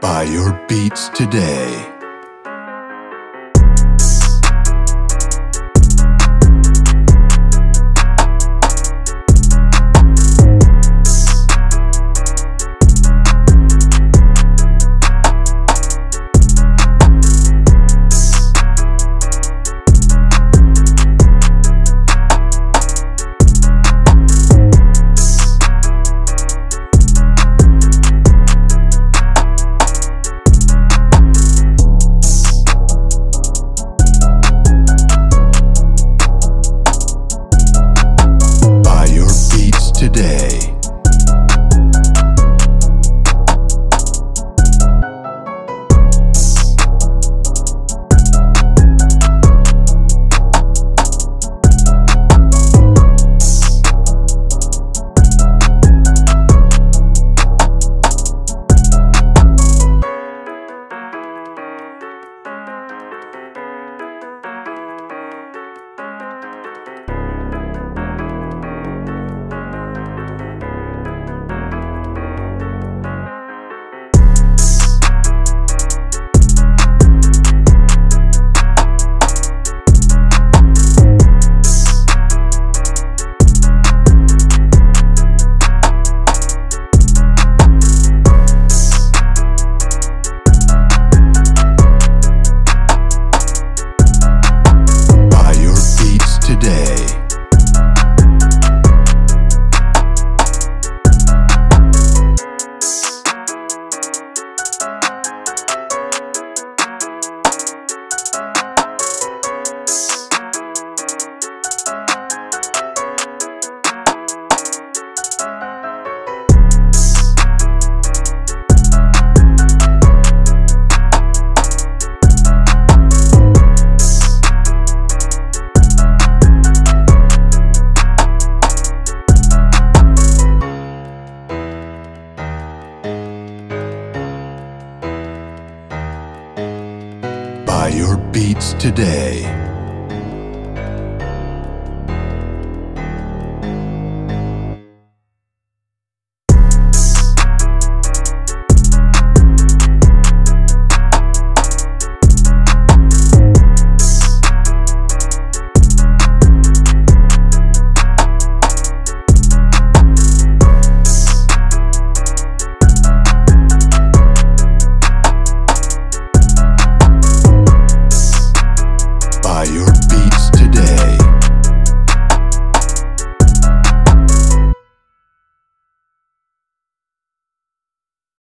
Buy your beats today. Beats Buy your beats today.